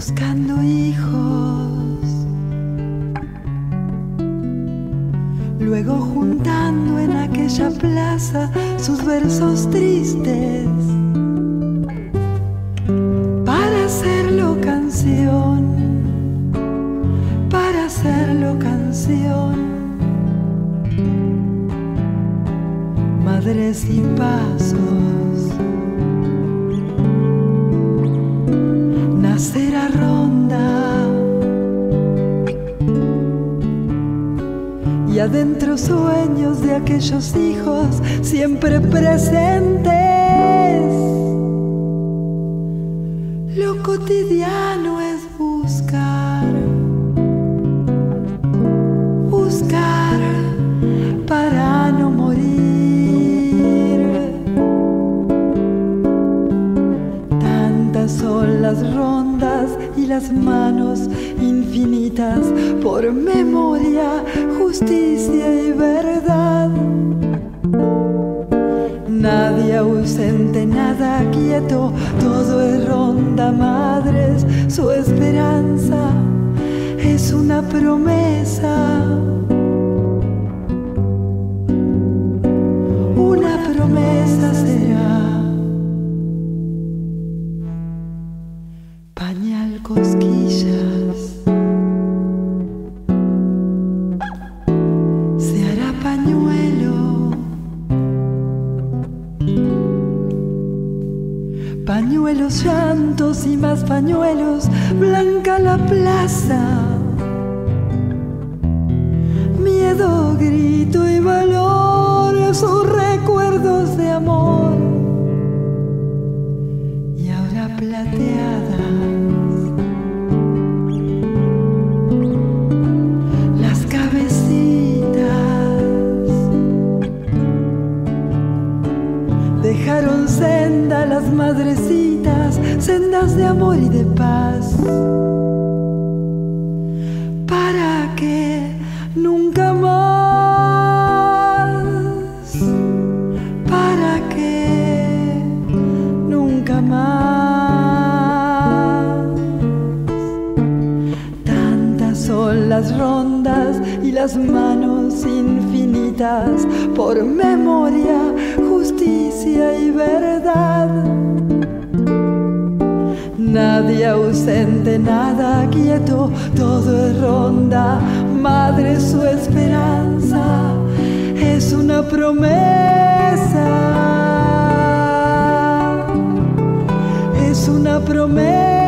buscando hijos, luego juntando en aquella plaza sus versos tristes para hacerlo canción, para hacerlo canción. Madre sin pasos. Y adentro sueños de aquellos hijos siempre presentes. Lo cotidiano es buscar, buscar para no morir. Tantas son las rondas y las manos por memoria, justicia y verdad. Nadie ausente, nada quieto, todo es ronda, madres, su esperanza es una promesa. Una promesa será. Pañal cosquillas. Pañuelos, llantos y más pañuelos, blanca la plaza. Miedo, grito y valor, sus recuerdos de amor. Y ahora plateadas. Dejaron senda las madrecitas, sendas de amor y de paz. Para que nunca más, para que nunca más. Tantas son las rondas y las manos infinitas por memoria, justicia y verdad. Nadie ausente, nada quieto, todo es ronda, madre su esperanza es una promesa, es una promesa.